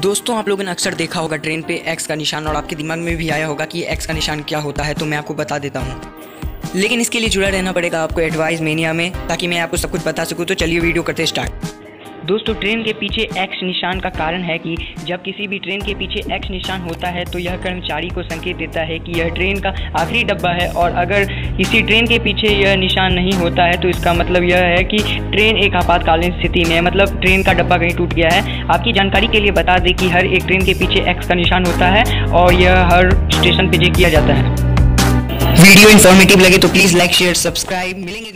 दोस्तों, आप लोगों ने अक्सर देखा होगा, ट्रेन पे एक्स का निशान और आपके दिमाग में भी आया होगा कि एक्स का निशान क्या होता है तो मैं आपको बता देता हूँ। लेकिन इसके लिए जुड़ा रहना पड़ेगा आपको एडवाइस मेनिया में, ताकि मैं आपको सब कुछ बता सकूँ तो चलिए वीडियो करते स्टार्ट दोस्तों, ट्रेन के पीछे एक्स निशान का कारण है कि जब किसी भी ट्रेन के पीछे एक्स निशान होता है तो यह कर्मचारी को संकेत देता है कि यह ट्रेन का आखिरी डब्बा है और अगर किसी ट्रेन के पीछे यह निशान नहीं होता है तो इसका मतलब यह है कि ट्रेन एक आपातकालीन स्थिति में है। मतलब ट्रेन का डब्बा कहीं टूट गया है। आपकी जानकारी के लिए बता दें कि हर एक ट्रेन के पीछे एक्स का निशान होता है और यह हर स्टेशन पर किया जाता है। वीडियो इन्फॉर्मेटिव लगे तो प्लीज़ लाइक, शेयर, सब्सक्राइब। मिलेंगे